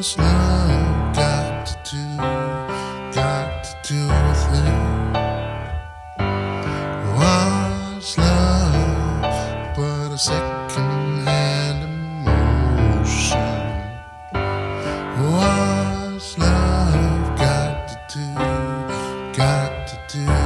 What's love got to do? Got to do with it? What's love but a second-hand emotion? What's love got to do? Got to do